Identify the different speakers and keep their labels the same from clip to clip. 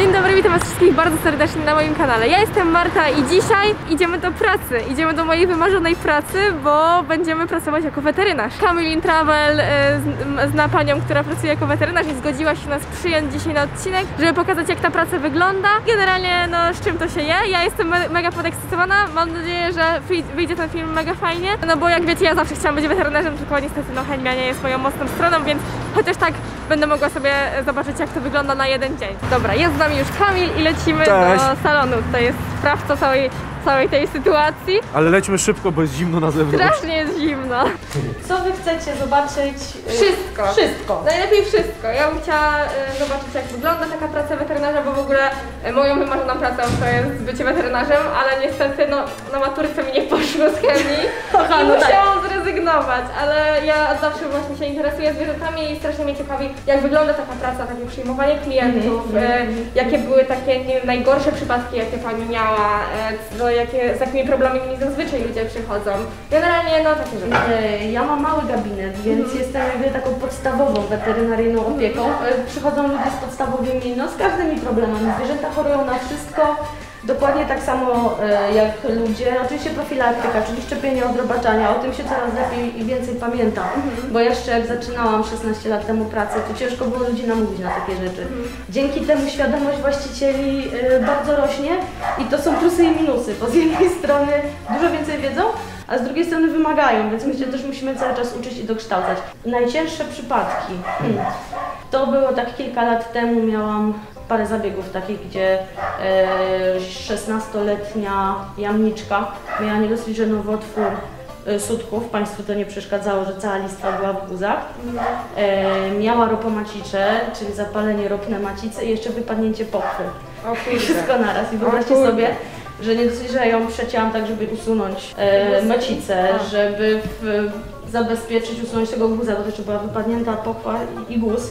Speaker 1: Dzień dobry, witam was wszystkich bardzo serdecznie na moim kanale. Ja jestem Marta i dzisiaj idziemy do pracy. Idziemy do mojej wymarzonej pracy, bo będziemy pracować jako weterynarz. Camilin Travel e, zna panią, która pracuje jako weterynarz i zgodziła się nas przyjąć dzisiaj na odcinek, żeby pokazać jak ta praca wygląda. Generalnie no z czym to się je. Ja jestem me mega podekscytowana. Mam nadzieję, że wyj- wyjdzie ten film mega fajnie. No bo jak wiecie, ja zawsze chciałam być weterynarzem, tylko niestety no chemia nie jest moją mocną stroną, więc chociaż tak będę mogła sobie zobaczyć jak to wygląda na jeden dzień. Dobra, jest z nami już Kamil i lecimy
Speaker 2: Cześć.
Speaker 1: do salonu. To jest sprawca całej, całej tej sytuacji.
Speaker 2: Ale lećmy szybko, bo jest zimno na zewnątrz.
Speaker 1: Strasznie jest zimno.
Speaker 3: Co wy chcecie zobaczyć? y,
Speaker 1: Wszystko.
Speaker 3: Wszystko.
Speaker 1: Najlepiej wszystko. Ja bym chciała e, zobaczyć jak wygląda taka praca weterynarza, bo w ogóle e, moją wymarzoną pracą to jest bycie weterynarzem, ale niestety no, na maturce mi nie poszło z chemii
Speaker 3: Aha,
Speaker 1: i
Speaker 3: no tak.
Speaker 1: musiałam zrezygnować, ale ja od zawsze właśnie się interesuję zwierzętami i strasznie mnie ciekawi jak wygląda taka praca, takie przyjmowanie klientów,
Speaker 3: Mhm,
Speaker 1: e, jakie były takie nie wiem, najgorsze przypadki, jakie Pani miała, e, jakie, z jakimi problemami zazwyczaj ludzie przychodzą. Generalnie no takie rzeczy.
Speaker 3: E, Ja mam mały gabinet, więc jestem jakby taką podstawową weterynaryjną opieką. E, Przychodzą ludzie z podstawowymi, no z każdymi problemami. Zwierzęta chorują na wszystko. Dokładnie tak samo e, jak ludzie. Oczywiście profilaktyka, czyli szczepienia, odrobaczania. O tym się coraz lepiej i więcej pamiętam. Bo jeszcze jak zaczynałam 16 lat temu pracę, to ciężko było ludzi namówić na takie rzeczy. Dzięki temu świadomość właścicieli e, bardzo rośnie i to są plusy i minusy, bo z jednej strony dużo więcej wiedzą, a z drugiej strony wymagają, więc my się też musimy cały czas uczyć i dokształcać. Najcięższe przypadki. Hmm. To było tak kilka lat temu, miałam parę zabiegów takich, gdzie e, 16-letnia jamniczka miała niedosyć nowotwór e, sutków. Państwu to nie przeszkadzało, że cała listwa była w guzach. E, miała ropomacicze, czyli zapalenie ropne macicy i jeszcze wypadnięcie pochwy.
Speaker 1: O
Speaker 3: Wszystko naraz i wyobraźcie sobie, że nie dosyć, że ją przecięłam tak, żeby usunąć e, macicę, żeby w, zabezpieczyć, usunąć tego guza, bo to jeszcze była wypadnięta pochwa i, i guz.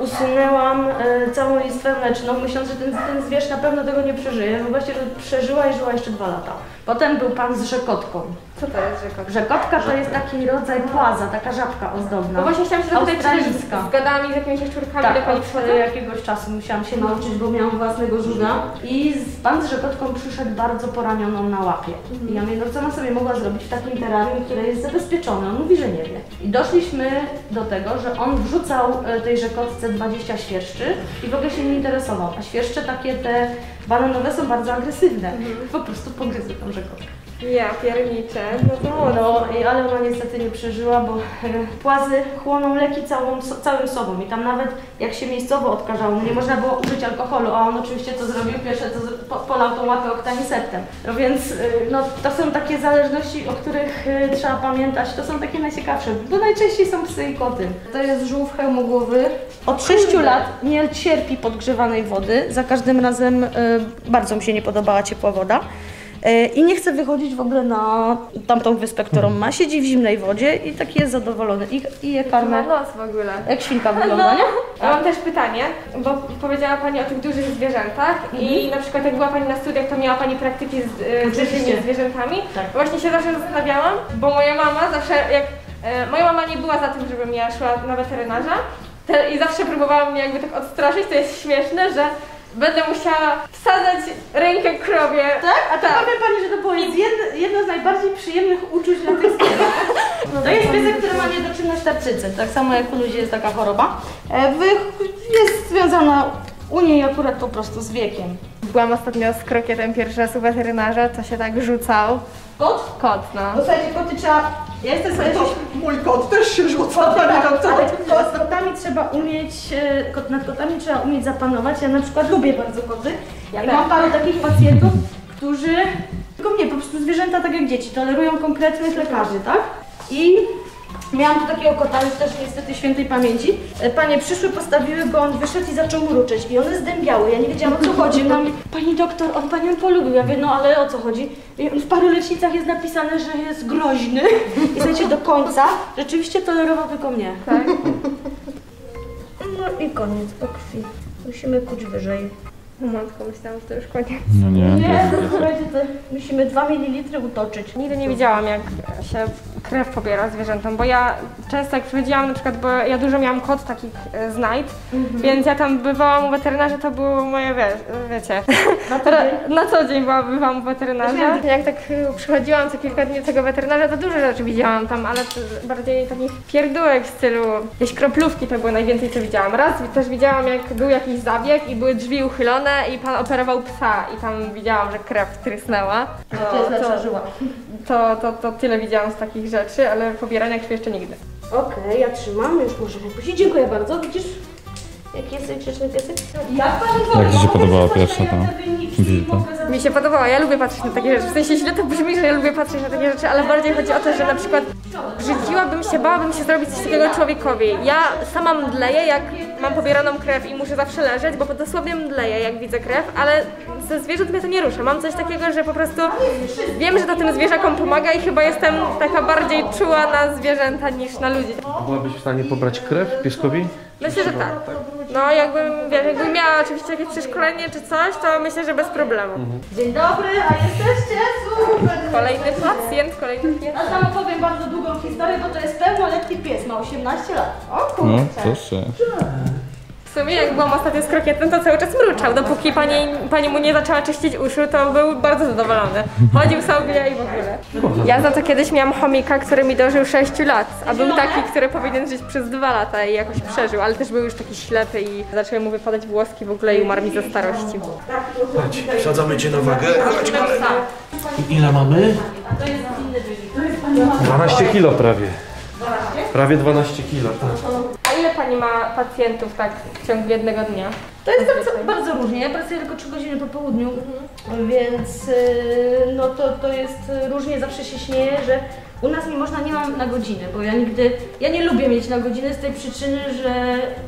Speaker 3: Usunęłam e, całą listwę mleczną, myśląc, że ten, ten zwierz na pewno tego nie przeżyje. Wyobraźcie, że przeżyła i żyła jeszcze dwa lata. Potem był pan z rzekotką.
Speaker 1: Co to jest rzekotka?
Speaker 3: Rzekotka to jest taki rodzaj płaza, taka żabka ozdobna.
Speaker 1: No właśnie chciałam się zapytać, czy
Speaker 3: Australijska.
Speaker 1: z gadami, z jakimiś jaszczurkami
Speaker 3: Tak,
Speaker 1: do Pani
Speaker 3: od jakiegoś czasu musiałam się nauczyć, bo miałam własnego żuga. I z, pan z rzekotką przyszedł bardzo poranioną na łapie. I ja mówię, no co ona sobie mogła zrobić w takim terrarium, które jest zabezpieczone? On mówi, że nie wie. I doszliśmy do tego, że on wrzucał e, tej rzekotce 20 świerszczy i w ogóle się nie interesował. A świerszcze takie te bananowe są bardzo agresywne. Po prostu pogryzły tą rzekotkę.
Speaker 1: Ja pierniczę, no to.
Speaker 3: No, i- ale ona niestety nie przeżyła, bo e, płazy chłoną leki całą, so, całym sobą i tam nawet jak się miejscowo odkażało, nie można było użyć alkoholu, a on oczywiście to zrobił pierwsze, to zro- po, polał tą łapę oktanisetem. No więc e, no, to są takie zależności, o których e, trzeba pamiętać, to są takie najciekawsze, bo najczęściej są psy i koty. To jest żółw hełmogłowy. Od 6 lat nie cierpi podgrzewanej wody, za każdym razem e, bardzo mi się nie podobała ciepła woda. E, I nie chce wychodzić w ogóle na tamtą wyspę, którą ma. Siedzi w zimnej wodzie i taki jest zadowolony. I, i je
Speaker 1: Ma
Speaker 3: karmę.
Speaker 1: nos w ogóle.
Speaker 3: Jak świnka wygląda, nie?
Speaker 1: Ja mam też pytanie, bo powiedziała Pani o tych dużych zwierzętach i na przykład jak była Pani na studiach, to miała Pani praktyki z, e, z dużymi zwierzętami.
Speaker 3: Tak.
Speaker 1: Właśnie się zawsze zastanawiałam, bo moja mama zawsze jak... E, moja mama nie była za tym, żebym ja szła na weterynarza te, i zawsze próbowała mnie jakby tak odstraszyć, to jest śmieszne, że będę musiała wsadzać rękę krowie.
Speaker 3: Tak? A to
Speaker 1: Tak.
Speaker 3: powiem Pani, że to było jedno, jedno z najbardziej przyjemnych uczuć dla tych zwierząt. To jest piesek, który ma niedoczynność tarczycy. Tak samo jak u ludzi jest taka choroba. E, wy- Jest związana u niej akurat po prostu z wiekiem.
Speaker 1: Byłam ostatnio z krokietem pierwszy raz u weterynarza, to się tak rzucał.
Speaker 3: Kot?
Speaker 1: Kot, no.
Speaker 3: No słuchajcie, koty trzeba... Ja jestem sobie...
Speaker 4: Mój kot też się rzuca.
Speaker 3: Koty, tak,
Speaker 4: co
Speaker 3: ale kot- z kotami trzeba umieć, e, kot, nad kotami trzeba umieć zapanować. Ja na przykład lubię bardzo koty.
Speaker 1: Ja
Speaker 3: I
Speaker 1: też.
Speaker 3: mam paru takich pacjentów, którzy, tylko nie, po prostu zwierzęta tak jak dzieci, tolerują konkretnych lekarzy, tak? I miałam tu takiego kota, już też niestety świętej pamięci. E, Panie przyszły, postawiły go, on wyszedł i zaczął mruczeć. I one zdębiały, ja nie wiedziałam o co chodzi. Ona mówi, pani doktor, on panią polubił. Ja mówię, no ale o co chodzi? I w paru lecznicach jest napisane, że jest groźny. I słuchajcie, do końca rzeczywiście tolerował tylko mnie.
Speaker 1: Tak.
Speaker 3: No i koniec, po krwi. Musimy kuć wyżej.
Speaker 1: Matko, myślałam, że to już koniec.
Speaker 2: No nie,
Speaker 3: Nie,
Speaker 2: to
Speaker 3: słuchajcie, to musimy 2 ml utoczyć.
Speaker 1: Nigdy nie widziałam, jak się krew pobiera zwierzętom, bo ja często jak przychodziłam na przykład, bo ja dużo miałam kot takich e, znajd, więc ja tam bywałam u weterynarza, to było moje, wie, wiecie,
Speaker 3: Na co dzień?
Speaker 1: na co dzień byłam, bywałam u weterynarza. Jak tak e, przychodziłam co kilka dni do tego weterynarza, to dużo rzeczy widziałam tam, ale bardziej takich pierdółek w stylu, jakieś kroplówki to było najwięcej co widziałam. Raz też widziałam, jak był jakiś zabieg i były drzwi uchylone i pan operował psa i tam widziałam, że krew trysnęła.
Speaker 3: To jest lepsza żyła.
Speaker 1: To, to, to tyle widziałam z takich rzeczy, ale pobierania krwi jeszcze nigdy.
Speaker 3: Okej, ja trzymam, już możemy puścić. Dziękuję bardzo. Widzisz, jaki jesteś grzeczny piesek? Jak pani
Speaker 2: Jak Ci się podobała pierwsza ta wizyta?
Speaker 1: Mi się podobało, ja lubię patrzeć na takie rzeczy. W sensie źle to brzmi, że ja lubię patrzeć na takie rzeczy, ale bardziej chodzi o to, że na przykład brzydziłabym się, bałabym się zrobić coś takiego człowiekowi. Ja sama mdleję, jak mam pobieraną krew i muszę zawsze leżeć, bo dosłownie mdleję, jak widzę krew, ale ze zwierząt mnie to nie rusza. Mam coś takiego, że po prostu wiem, że to tym zwierzakom pomaga i chyba jestem taka bardziej czuła na zwierzęta niż na ludzi.
Speaker 2: Byłabyś w stanie pobrać krew pieskowi?
Speaker 1: Myślę, że tak. No jakbym, wiesz, jakbym miała oczywiście jakieś przeszkolenie czy coś, to myślę, że bez problemu.
Speaker 3: Dzień dobry, a jesteście? Super!
Speaker 1: Kolejny pacjent, kolejny klient.
Speaker 3: A tam opowiem bardzo długą historię, bo to jest pełnoletni pies, ma 18 lat.
Speaker 1: O
Speaker 2: No,
Speaker 1: kurczę.
Speaker 2: proszę.
Speaker 1: W sumie jak byłam ostatnio z krokietem, to cały czas mruczał. Dopóki pani, pani mu nie zaczęła czyścić uszu, to był bardzo zadowolony. Chodził sobie i w ogóle. Ja za to kiedyś miałam chomika, który mi dożył 6 lat, a był taki, który powinien żyć przez 2 lata i jakoś przeżył, ale też był już taki ślepy i zaczęły mu wypadać włoski w ogóle i umarł mi ze starości.
Speaker 4: Chodź, wsadzamy cię na wagę. Chodź, kolego. Ile mamy?
Speaker 2: 12 kilo prawie. Prawie 12 kilo, tak.
Speaker 1: Pani ma pacjentów tak w ciągu jednego dnia?
Speaker 3: To jest bardzo, bardzo różnie. Ja pracuję tylko 3 godziny po południu, więc y, no to, to jest y, różnie. Zawsze się śmieję, że u nas nie można, nie mam na godzinę, bo ja nigdy, ja nie lubię mieć na godzinę z tej przyczyny, że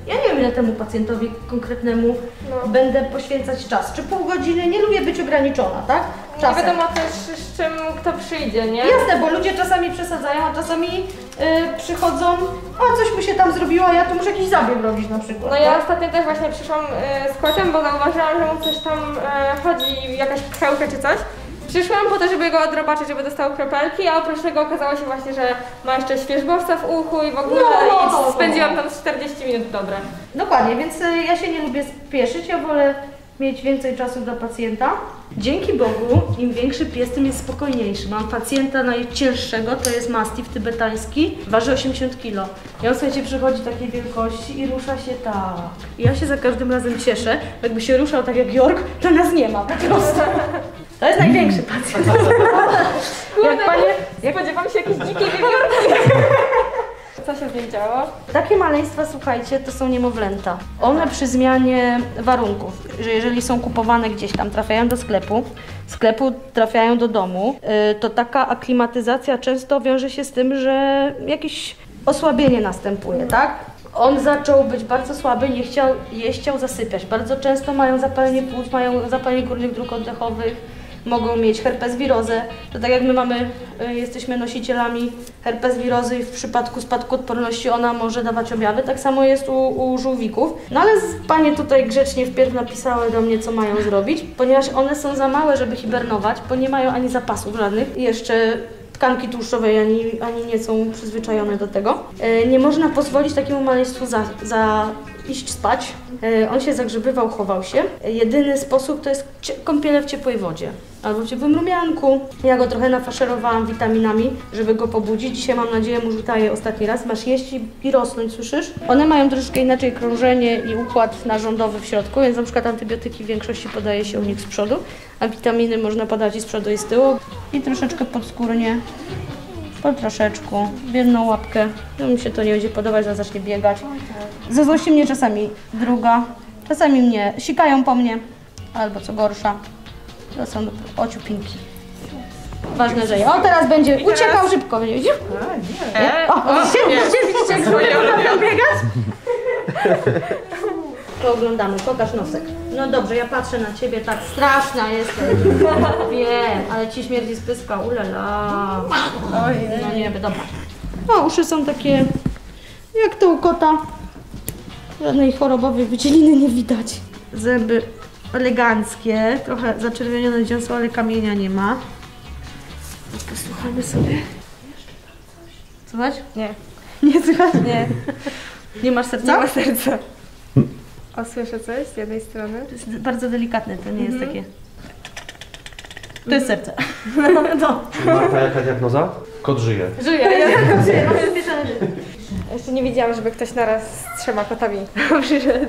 Speaker 3: ja nie wiem ile temu pacjentowi konkretnemu
Speaker 1: No.
Speaker 3: będę poświęcać czas. Czy pół godziny, nie lubię być ograniczona, tak?
Speaker 1: Nie wiadomo też z czym kto przyjdzie, nie?
Speaker 3: Jasne, bo ludzie czasami przesadzają, a czasami y, przychodzą, a coś mu się tam zrobiło, a ja tu muszę jakiś zabieg robić na przykład.
Speaker 1: No ja ostatnio też właśnie przyszłam e, z kotem, bo zauważyłam, że mu coś tam e, chodzi, jakaś pchełka czy coś. Przyszłam po to, żeby go odrobaczyć, żeby dostał kropelki, a oprócz tego okazało się właśnie, że ma jeszcze świeżbowca w uchu i w ogóle
Speaker 3: No, no, no.
Speaker 1: spędziłam tam z 40 minut dobre.
Speaker 3: Dokładnie, więc y, ja się nie lubię spieszyć, ja wolę mieć więcej czasu dla pacjenta. Dzięki Bogu, im większy pies, tym jest spokojniejszy. Mam pacjenta najcięższego, to jest mastiff tybetański, waży 80 kg. I on słuchajcie, przychodzi takiej wielkości i rusza się tak. I ja się za każdym razem cieszę, jakby się ruszał tak jak York, to nas nie ma po prostu. To jest największy pacjent.
Speaker 1: Kurde,
Speaker 3: panie-
Speaker 1: jak spodziewam się jakiejś dzikiej wiewiórki. Co się z nim działo?
Speaker 3: Takie maleństwa, słuchajcie, to są niemowlęta. One przy zmianie warunków, że jeżeli są kupowane gdzieś tam, trafiają do sklepu, sklepu trafiają do domu, y, to taka aklimatyzacja często wiąże się z tym, że jakieś osłabienie następuje, tak? On zaczął być bardzo słaby, nie chciał jeść, chciał zasypiać. Bardzo często mają zapalenie płuc, mają zapalenie górnych dróg oddechowych, mogą mieć herpes wirozę. To tak jak my mamy, y, jesteśmy nosicielami herpes wirozy i w przypadku spadku odporności ona może dawać objawy, tak samo jest u, u żółwików. No ale panie tutaj grzecznie wpierw napisały do mnie, co mają zrobić, ponieważ one są za małe, żeby hibernować, bo nie mają ani zapasów żadnych i jeszcze tkanki tłuszczowej ani, ani nie są przyzwyczajone do tego. E, Nie można pozwolić takiemu maleństwu za, za iść spać. E, On się zagrzebywał, chował się. Jedyny sposób to jest kąpiele w ciepłej wodzie albo w ciepłym rumianku. Ja go trochę nafaszerowałam witaminami, żeby go pobudzić. Dzisiaj mam nadzieję mu rzucaję ostatni raz. Masz jeść i, i rosnąć, słyszysz? One mają troszeczkę inaczej krążenie i układ narządowy w środku, więc na przykład antybiotyki w większości podaje się u nich z przodu, a witaminy można podać i z przodu i z tyłu. I troszeczkę podskórnie po troszeczku, w jedną łapkę. No mi się to nie będzie podobać, że zacznie biegać. Ze złości mnie czasami druga, czasami mnie sikają po mnie, albo co gorsza, to są ociupinki. Ważne, że je. O, teraz będzie uciekał szybko, będzie? Nie? O, widzicie, widzicie, widzicie, jak sobie biegać? Pooglądamy, pokaż nosek. No dobrze, ja patrzę na ciebie, tak straszna jestem. Wiem, ale ci śmierdzi z pyska, ulala. No nie, dobra. O, uszy są takie jak to u kota. Żadnej chorobowej wydzieliny nie widać. Zęby eleganckie, trochę zaczerwienione dziąsło, ale kamienia nie ma. Posłuchamy sobie. Słychać?
Speaker 1: Nie.
Speaker 3: Nie słychać?
Speaker 1: Nie.
Speaker 3: Nie masz
Speaker 1: Nie
Speaker 3: serca?
Speaker 1: ma serca. O, słyszę coś z jednej strony.
Speaker 3: To jest bardzo delikatne, to nie jest takie... To jest serce. No.
Speaker 2: Marta, jaka diagnoza? Kot żyje.
Speaker 1: Żyję. Ja jeszcze nie widziałam, żeby ktoś naraz z trzema kotami przyszedł.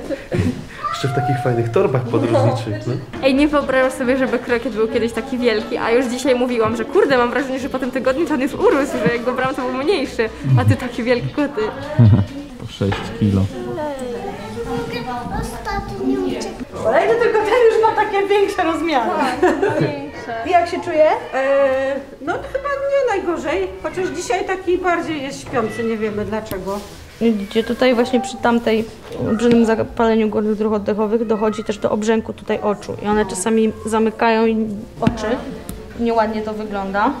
Speaker 2: Jeszcze w takich fajnych torbach podróżniczych. No.
Speaker 1: Ej, nie wyobrażam sobie, żeby krokiet był kiedyś taki wielki, a już dzisiaj mówiłam, że kurde, mam wrażenie, że po tym tygodniu to on już urósł, że jak go brałam, to był mniejszy, a ty takie wielkie koty.
Speaker 5: Po 6 kilo.
Speaker 6: Ostatnio uciekł.
Speaker 3: Kolejny tylko ten już ma takie większe rozmiary.
Speaker 7: Jak się czuje? E, no chyba nie najgorzej, chociaż dzisiaj taki bardziej jest śpiący, nie wiemy dlaczego.
Speaker 3: Widzicie, tutaj właśnie przy tamtej olbrzymim zapaleniu górnych dróg oddechowych dochodzi też do obrzęku tutaj oczu i one czasami zamykają oczy. Nieładnie to wygląda,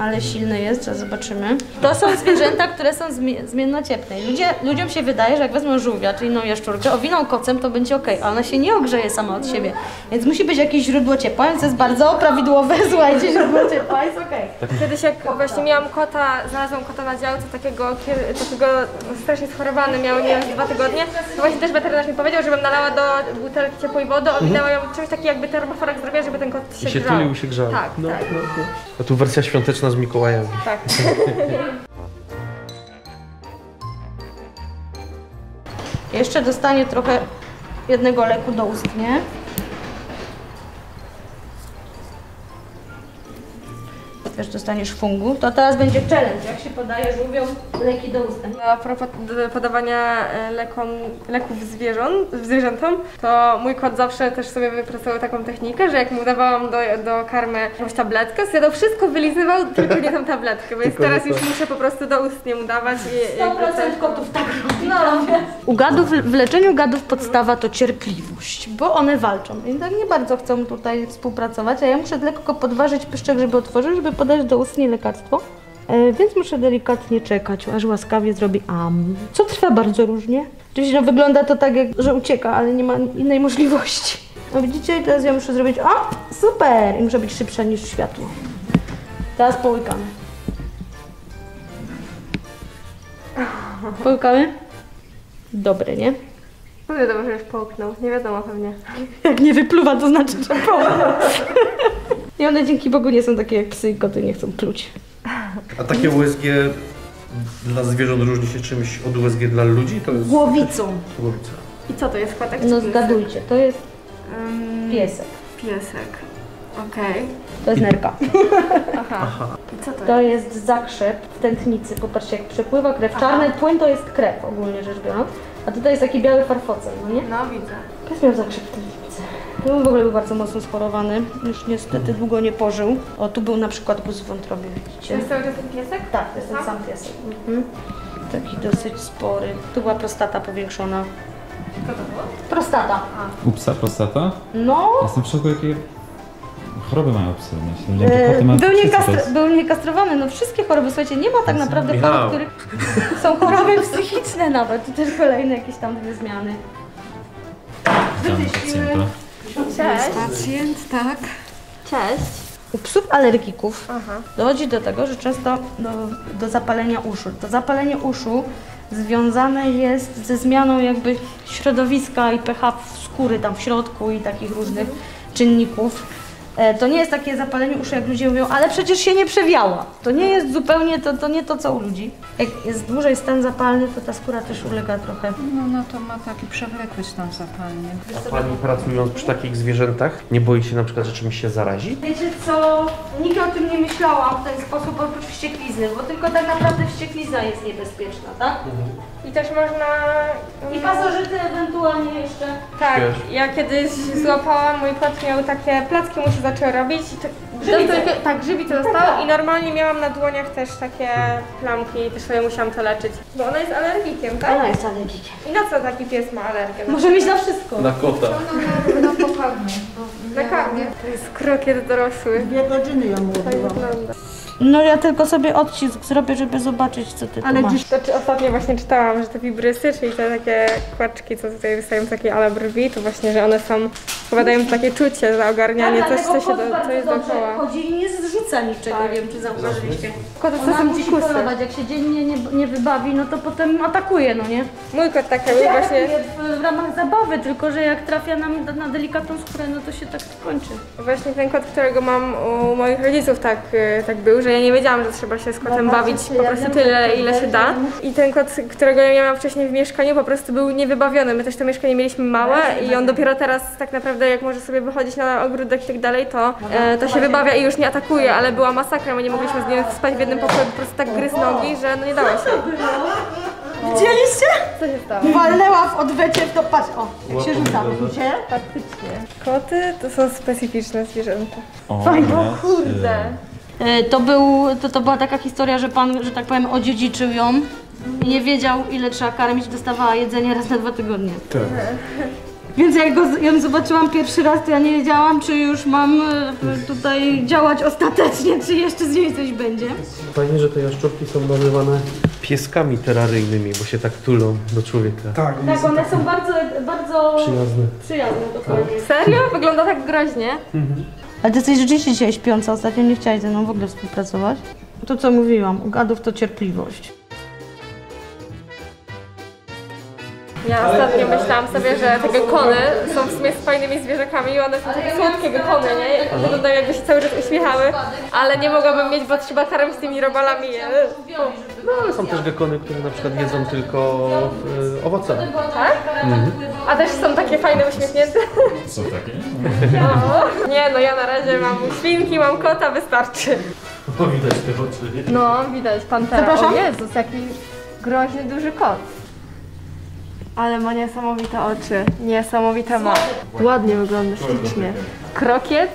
Speaker 3: ale silny jest, zaraz zobaczymy. To są zwierzęta, które są zmie- zmiennociepne. Ludzie, ludziom się wydaje, że jak wezmą żółwia czy inną jaszczurkę, owiną kocem, to będzie ok, a ona się nie ogrzeje sama od siebie. Więc musi być jakieś źródło ciepła, więc to jest bardzo prawidłowe, słuchajcie, źródło ciepła jest ok.
Speaker 1: Kiedyś jak właśnie miałam kota, znalazłam kota na działce takiego, kie- takiego strasznie schorowany, miał nie wiem, dwa tygodnie, to właśnie też weterynarz mi powiedział, żebym nalała do butelki ciepłej wody, owinęła ją czymś takim jakby termoforek zrobiła, żeby ten kot się,
Speaker 2: I się
Speaker 1: grzał.
Speaker 2: tulił, się grzał.
Speaker 1: Tak,
Speaker 2: no,
Speaker 1: tak.
Speaker 2: No, no. A tu wersja świąteczna z Mikołajem.
Speaker 1: Tak.
Speaker 3: Jeszcze dostanie trochę jednego leku do ust, nie? Też dostaniesz fungu. To teraz będzie challenge, jak się podaje żółwiom leki do ust.
Speaker 1: A propos podawania e, lekom, leków zwierząt, zwierzętom, to mój kot zawsze też sobie wypracował taką technikę, że jak mu dawałam do, do karmy jakąś tabletkę, zjadał wszystko, wylizywał, tylko nie tą tabletkę, więc
Speaker 2: Tylko
Speaker 1: teraz już muszę po prostu do ust nie mu dawać. I, jakby
Speaker 3: 100%
Speaker 1: coś-
Speaker 3: kotów tak robi. No. U gadów, w leczeniu gadów podstawa to cierpliwość, bo one walczą i tak nie bardzo chcą tutaj współpracować, a ja muszę lekko podważyć pyszczek, żeby otworzyć, żeby podać do ustnie lekarstwo. E, więc muszę delikatnie czekać, aż łaskawie zrobi am. Co trwa bardzo różnie. Oczywiście no, wygląda to tak, jak, że ucieka, ale nie ma innej możliwości. No widzicie, teraz ja muszę zrobić, o, super! I muszę być szybsza niż światło. Teraz połykamy. Połykamy? Dobre, nie?
Speaker 1: No wiadomo, że już połknął, nie wiadomo pewnie.
Speaker 3: Jak nie wypluwa, to znaczy, że połykał. I one dzięki Bogu nie są takie jak psy i koty, nie chcą pluć.
Speaker 2: A takie USG dla zwierząt różni się czymś od USG dla ludzi? To jest
Speaker 3: Głowicą.
Speaker 2: głowica.
Speaker 1: I co to jest kotek?
Speaker 3: No
Speaker 1: piesek?
Speaker 3: zgadujcie, to jest
Speaker 1: Ym,
Speaker 3: piesek.
Speaker 1: Piesek. Okej.
Speaker 3: To jest nerka.
Speaker 1: Aha. I co to jest?
Speaker 3: To jest zakrzep w tętnicy. Popatrzcie, jak przepływa krew. Czarny płyn to jest krew ogólnie rzecz biorąc. A tutaj jest taki biały farfocel, no nie?
Speaker 1: No widzę.
Speaker 3: Pies miał zakrzep w tętnicy. On w ogóle był bardzo mocno schorowany. Już niestety długo nie pożył. O, tu był na przykład guz w wątrobie,
Speaker 1: To
Speaker 3: widzicie?
Speaker 1: jest cały czas ten piesek?
Speaker 3: Tak, to jest ten sam piesek. Mhm. Taki dosyć spory. Tu była prostata powiększona.
Speaker 1: Co to było?
Speaker 3: Prostata.
Speaker 5: U psa prostata?
Speaker 3: No,
Speaker 5: Jestem w szoku, jakie choroby mają psy. Mają
Speaker 3: E, był, niekastr- był niekastrowany. No wszystkie choroby, słuchajcie, nie ma tak naprawdę chorób, których są choroby psychiczne nawet. To też kolejne jakieś tam dwie zmiany.
Speaker 5: Pacjenta.
Speaker 1: Cześć.
Speaker 7: Pacjent, tak.
Speaker 1: Cześć.
Speaker 3: U psów alergików
Speaker 1: Aha.
Speaker 3: dochodzi do tego, że często do, do zapalenia uszu. To zapalenie uszu związane jest ze zmianą jakby środowiska i pH skóry tam w środku i takich różnych czynników. E, To nie jest takie zapalenie uszu, jak ludzie mówią, ale przecież się nie przewiała. To nie jest zupełnie, to, to nie to co u ludzi. Jak jest dłużej stan zapalny, to ta skóra też ulega trochę.
Speaker 7: No, no to ma taki przewlekły stan zapalny.
Speaker 2: A pani pracując przy takich zwierzętach nie boi się na przykład, że czymś się zarazi?
Speaker 3: Wiecie co, nigdy o tym nie myślałam w ten sposób oprócz wścieklizny, bo tylko tak naprawdę wścieklizna jest niebezpieczna, tak?
Speaker 1: I też można...
Speaker 3: I pasożyty ewentualnie jeszcze.
Speaker 1: Tak,
Speaker 2: Wiesz.
Speaker 1: ja kiedyś złapałam, mój kot miał takie placki, mu się zaczęły robić. I tak-
Speaker 3: Grzybice.
Speaker 1: dostał- Tak, grzybice dostał i normalnie miałam na dłoniach też takie plamki i też sobie musiałam to leczyć. Bo ona jest alergikiem, tak?
Speaker 3: Ona jest alergikiem.
Speaker 1: I na co taki pies ma alergię?
Speaker 3: Może mieć na wszystko.
Speaker 2: Na kota.
Speaker 7: No pokarmie.
Speaker 1: Na karmię. To jest krokiet dorosły.
Speaker 7: Dwie godziny ją
Speaker 1: Tak
Speaker 7: mówiłam.
Speaker 1: wygląda.
Speaker 3: No ja tylko sobie odcisk zrobię, żeby zobaczyć co ty
Speaker 7: Ale
Speaker 3: tu masz.
Speaker 7: dziś
Speaker 1: To czy ostatnio właśnie czytałam, że te wibrysy, czyli te takie kłaczki, co tutaj wystają z takiej ala brwi, to właśnie, że one są Chyba dają takie czucie za ogarnianie, coś, co, się do, co jest dookoła.
Speaker 3: Chodzi i nie zrzuca niczego, nie wiem czy zauważyliście.
Speaker 1: Koty są
Speaker 3: musi
Speaker 1: dzikusy.
Speaker 3: polować, jak się dziennie nie, nie wybawi, no to potem atakuje, no nie?
Speaker 1: Mój kot tak jakby
Speaker 3: Się
Speaker 1: właśnie,
Speaker 3: w, w ramach zabawy, tylko że jak trafia na, na delikatną skórę, no to się tak kończy.
Speaker 1: właśnie ten kot, którego mam u moich rodziców tak, y, tak był, że ja nie wiedziałam, że trzeba się z kotem
Speaker 3: No,
Speaker 1: bawić po prostu tyle, ile się da. I ten kot, którego ja miałam wcześniej w mieszkaniu, po prostu był niewybawiony. My też to mieszkanie mieliśmy małe i on dopiero teraz tak naprawdę jak może sobie wychodzić na ogródek i tak dalej, to, e, to się wybawia i już nie atakuje, ale była masakra, my nie mogliśmy z nim spać w jednym pokoju, po prostu tak gryzł nogi, że no nie dało się.
Speaker 7: Widzieliście?
Speaker 1: Co się stało?
Speaker 7: Walnęła w odwecie w to, patrz, o, jak się rzuca, widzicie?
Speaker 1: Koty to są specyficzne zwierzęta.
Speaker 5: O,
Speaker 7: Fajnie.
Speaker 5: ja
Speaker 1: Kurde.
Speaker 3: E, To, był, to, to była taka historia, że pan, że tak powiem, odziedziczył ją i nie wiedział, ile trzeba karmić, dostawała jedzenie raz na dwa tygodnie.
Speaker 4: Tak.
Speaker 3: Więc jak go, ją zobaczyłam pierwszy raz, to ja nie wiedziałam, czy już mam e, tutaj działać ostatecznie, czy jeszcze z niej coś będzie.
Speaker 2: Fajnie, że te jaszczurki są nazywane pieskami teraryjnymi, bo się tak tulą do człowieka.
Speaker 4: Tak,
Speaker 3: Tak, one są bardzo, bardzo
Speaker 2: Przyjazne.
Speaker 3: przyjazne dokładnie.
Speaker 1: Serio? Wygląda tak groźnie.
Speaker 3: Ale ty jesteś rzeczywiście dzisiaj śpiąca, ostatnio nie chciałaś ze mną w ogóle współpracować. To co mówiłam, u gadów to cierpliwość.
Speaker 1: Ja ostatnio myślałam sobie, że te gekony są w sumie fajnymi zwierzakami i one są takie słodkie gekony, nie? Wyglądają jakby się cały czas uśmiechały, ale nie mogłabym mieć, bo trzeba karmić tymi robalami.
Speaker 2: No ale są też gekony, które na przykład jedzą tylko e, owoce.
Speaker 1: Tak? A też są takie fajne, uśmiechnięte.
Speaker 5: Są takie?
Speaker 1: O, nie, no ja na razie mam świnki, mam kota, wystarczy.
Speaker 2: No widać te oczy.
Speaker 1: No, widać, pantera.
Speaker 3: Zapraszam?
Speaker 1: O Jezus, jaki groźny, duży kot. Ale ma niesamowite oczy. Niesamowite ma. Ładnie wygląda, ślicznie. Krokiet?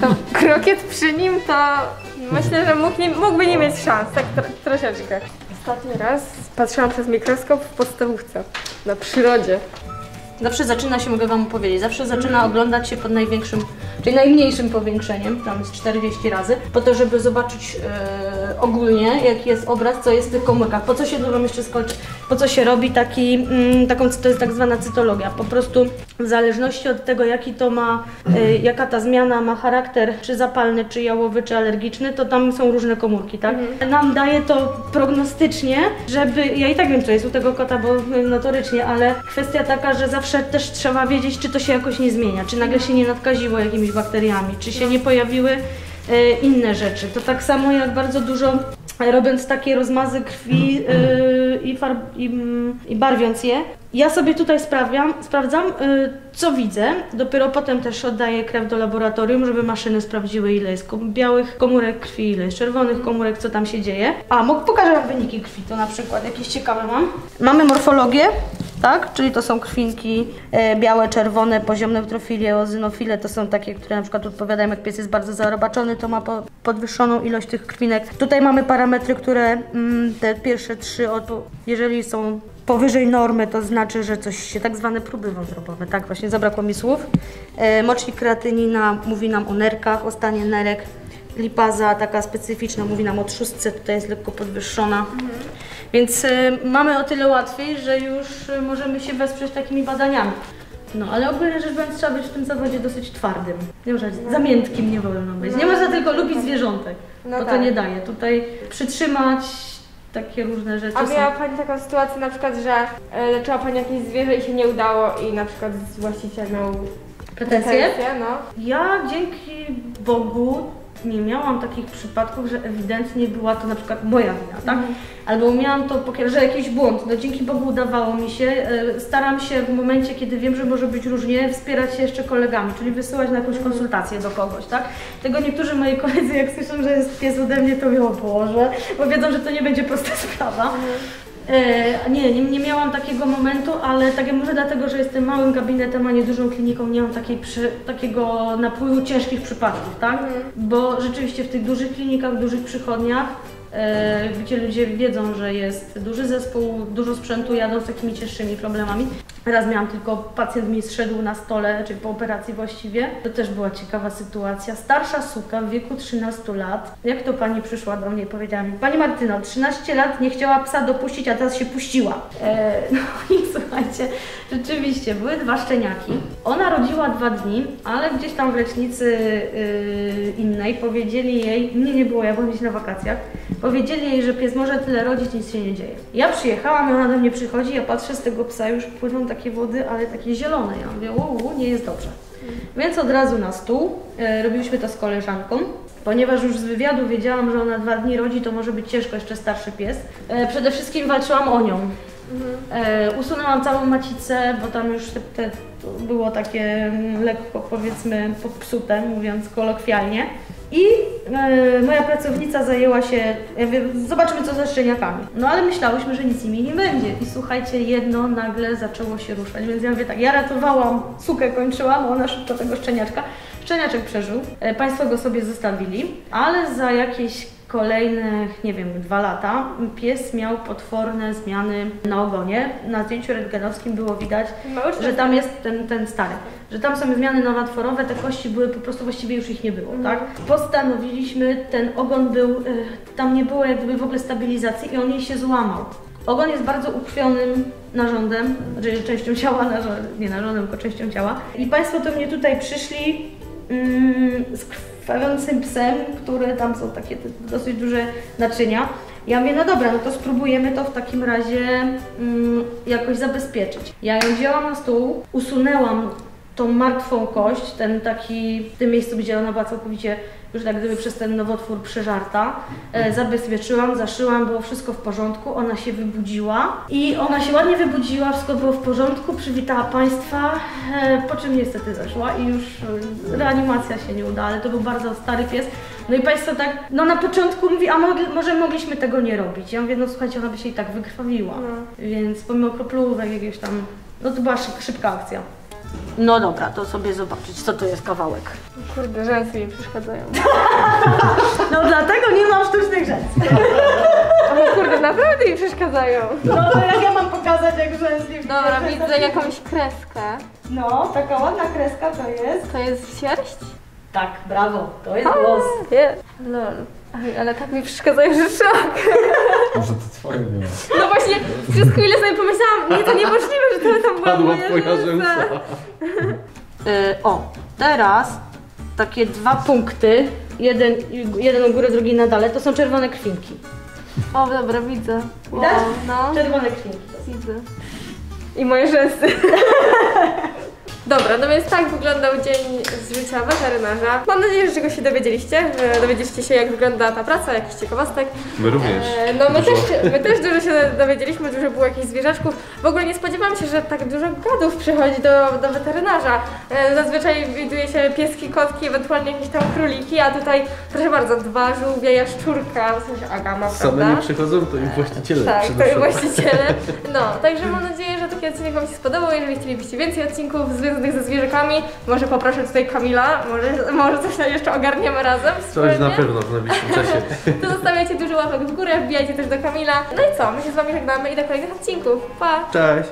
Speaker 1: To krokiet przy nim to myślę, że mógł nie, mógłby nie mieć szans, tak tro, troszeczkę. Ostatni raz patrzyłam przez mikroskop w podstawówce. Na przyrodzie.
Speaker 3: Zawsze zaczyna się, mogę Wam powiedzieć, zawsze zaczyna oglądać się pod największym, czyli najmniejszym powiększeniem, tam jest 40 razy, po to, żeby zobaczyć e, ogólnie, jaki jest obraz, co jest w tych komórkach. Po co się, wam jeszcze skończy, po co się robi taki, mm, taką, to jest tak zwana cytologia. Po prostu w zależności od tego, jaki to ma, e, jaka ta zmiana ma charakter, czy zapalny, czy jałowy, czy alergiczny, to tam są różne komórki, tak? Nam daje to prognostycznie, żeby, ja i tak wiem, co jest u tego kota, bo y, notorycznie, ale kwestia taka, że zawsze też trzeba wiedzieć, czy to się jakoś nie zmienia, czy nagle się nie nadkaziło jakimiś bakteriami, czy się nie pojawiły inne rzeczy. To tak samo jak bardzo dużo e, robiąc takie rozmazy krwi e, i, farb, i, mm, i barwiąc je, ja sobie tutaj sprawiam, sprawdzam, e, co widzę. Dopiero potem też oddaję krew do laboratorium, żeby maszyny sprawdziły, ile jest białych komórek krwi, ile jest czerwonych komórek, co tam się dzieje. A, pokażę Wam wyniki krwi, to na przykład jakieś ciekawe mam. Mamy morfologię, tak? Czyli to są krwinki e, białe, czerwone, poziom neutrofile, ozynofile, to są takie, które na przykład odpowiadają, jak pies jest bardzo zarobaczony, to ma po, podwyższoną ilość tych krwinek. Tutaj mamy parametry, które mm, te pierwsze trzy, jeżeli są powyżej normy, to znaczy, że coś się, tak zwane próby wątrobowe, tak właśnie, zabrakło mi słów. E, mocznik kreatynina mówi nam o nerkach, o stanie nerek. Lipaza taka specyficzna mówi nam o trzustce, tutaj jest lekko podwyższona. Więc y, mamy o tyle łatwiej, że już y, możemy się wesprzeć takimi badaniami. No, ale ogólnie rzecz biorąc trzeba być w tym zawodzie dosyć twardym. Nie można być za miętkim nie wolno być. Nie można tylko lubić zwierzątek,
Speaker 1: No
Speaker 3: bo to
Speaker 1: tak.
Speaker 3: nie daje. Tutaj przytrzymać takie różne rzeczy
Speaker 1: A
Speaker 3: są.
Speaker 1: miała Pani taką sytuację na przykład, że e, leczyła Pani jakieś zwierzę i się nie udało i na przykład właściciel miał
Speaker 3: Pretensje?
Speaker 1: no.
Speaker 3: Ja dzięki Bogu nie miałam takich przypadków, że ewidentnie była to na przykład moja wina, tak? Albo miałam to, że jakiś błąd. No dzięki Bogu udawało mi się. E, Staram się w momencie, kiedy wiem, że może być różnie, wspierać się jeszcze kolegami, czyli wysyłać na jakąś konsultację do kogoś, tak? Tego niektórzy moi koledzy, jak słyszą, że jest pies ode mnie, to mówią, Boże, bo wiedzą, że to nie będzie prosta sprawa. E, nie, nie, nie miałam takiego momentu, ale tak jak mówię, dlatego, że jestem małym gabinetem, a nie dużą kliniką, nie mam takiej przy, takiego napływu ciężkich przypadków, tak? Bo rzeczywiście w tych dużych klinikach, dużych przychodniach, e, gdzie ludzie wiedzą, że jest duży zespół, dużo sprzętu, jadą z takimi cięższymi problemami. Raz miałam tylko, pacjent mi zszedł na stole, czyli po operacji właściwie. To też była ciekawa sytuacja. Starsza suka w wieku 13 lat. Jak to pani przyszła do mnie i powiedziała mi, Pani Martyno, 13 lat nie chciała psa dopuścić, a teraz się puściła. E, no i słuchaj, Słuchajcie, rzeczywiście, były dwa szczeniaki. Ona rodziła dwa dni, ale gdzieś tam w lecznicy yy, innej powiedzieli jej, mnie nie było, ja byłam gdzieś na wakacjach, powiedzieli jej, że pies może tyle rodzić, nic się nie dzieje. Ja przyjechałam ona do mnie przychodzi, ja patrzę z tego psa, już płyną takie wody, ale takie zielone. Ja mówię, uuu, nie jest dobrze. Więc od razu na stół, e, robiliśmy to z koleżanką. Ponieważ już z wywiadu wiedziałam, że ona dwa dni rodzi, to może być ciężko, jeszcze starszy pies. E, przede wszystkim walczyłam o nią. E, usunęłam całą macicę, bo tam już te, te, było takie lekko powiedzmy popsute, mówiąc kolokwialnie. I e, moja pracownica zajęła się, ja zobaczymy co ze szczeniakami. No ale myślałyśmy, że nic nimi nie będzie. I słuchajcie, jedno nagle zaczęło się ruszać, więc ja mówię tak, ja ratowałam, sukę kończyłam, ona szybko tego szczeniaczka. Szczeniaczek przeżył, e, państwo go sobie zostawili, ale za jakieś kolejnych, nie wiem, dwa lata pies miał potworne zmiany na ogonie. Na zdjęciu rentgenowskim było widać, że tam jest ten, ten stary, że tam są zmiany nowotworowe, te kości były po prostu, właściwie już ich nie było, tak? Postanowiliśmy, ten ogon był, y, tam nie było jak gdyby w ogóle stabilizacji i on jej się złamał. Ogon jest bardzo ukrwionym narządem, znaczy częścią ciała, narząd, nie narządem, tylko częścią ciała. I Państwo do mnie tutaj przyszli mm, z krwawiącym psem, które tam są takie dosyć duże naczynia. Ja mówię, no dobra, no to spróbujemy to w takim razie mm, jakoś zabezpieczyć. Ja ją wzięłam na stół, usunęłam tą martwą kość, ten taki, w tym miejscu, gdzie ona była całkowicie już tak gdyby przez ten nowotwór przeżarta. E, zabezpieczyłam, zaszyłam, było wszystko w porządku, ona się wybudziła i ona się ładnie wybudziła, wszystko było w porządku, przywitała Państwa, e, po czym niestety zeszła i już e, reanimacja się nie uda, ale to był bardzo stary pies. No i Państwo tak, no na początku mówi, a mogli, może mogliśmy tego nie robić. Ja mówię, no słuchajcie, ona by się i tak wykrwawiła, więc pomimo kroplówek jakiegoś tam, no to była szyb, szybka akcja. No dobra, to sobie zobaczyć, co to jest kawałek.
Speaker 1: Kurde, rzęsy mi przeszkadzają.
Speaker 3: No dlatego nie mam sztucznych rzęs.
Speaker 1: Ale kurde, naprawdę mi przeszkadzają.
Speaker 3: No to jak ja mam pokazać, jak rzęs nie
Speaker 1: Dobra, widzę jakąś kreskę.
Speaker 3: No, taka ładna kreska to jest.
Speaker 1: To jest sierść?
Speaker 3: Tak, brawo, to jest głos.
Speaker 1: Nie. Lol. Ale tak mi przeszkadzają, że szok.
Speaker 5: Może to twoje było.
Speaker 1: No właśnie, przez chwilę sobie pomyślałam, nie, to niemożliwe, że to tam była
Speaker 2: Padła twoja rzęsa.
Speaker 3: Y, o, teraz takie dwa punkty, jeden, jeden u góry, drugi na dole, to są czerwone krwinki.
Speaker 1: O, dobra, widzę. Wow,
Speaker 3: Widać?
Speaker 1: no,
Speaker 3: Czerwone krwinki.
Speaker 1: widzę. I moje rzęsy. Dobra, no więc tak wyglądał dzień z życia weterynarza. Mam nadzieję, że czegoś się dowiedzieliście, że dowiedzieliście się jak wygląda ta praca, jakichś ciekawostek.
Speaker 2: My również.
Speaker 1: E, No my
Speaker 2: Dużo.
Speaker 1: też, my też dużo się dowiedzieliśmy, dużo było jakichś zwierzaczków. W ogóle nie spodziewałam się, że tak dużo gadów przychodzi do, do weterynarza. E, Zazwyczaj widuje się pieski, kotki, ewentualnie jakieś tam króliki, a tutaj proszę bardzo, dwa żółwie, jaszczurka, w sensie agama,
Speaker 2: Same
Speaker 1: prawda?
Speaker 2: nie przychodzą, to i właściciele
Speaker 1: Tak, to
Speaker 2: przynoszą.
Speaker 1: i właściciele. No, także mam nadzieję, że taki odcinek Wam się spodobał. Jeżeli chcielibyście więcej odcinków związanych ze zwierzakami, może poproszę tutaj Kamila, może, może coś jeszcze ogarniemy razem
Speaker 2: Coś
Speaker 1: wspólnie.
Speaker 2: na pewno w najbliższym czasie.
Speaker 1: To zostawiajcie dużo łapek w górę, wbijajcie też do Kamila. No i co, my się z Wami żegnamy i do kolejnych odcinków. Pa!
Speaker 2: Cześć!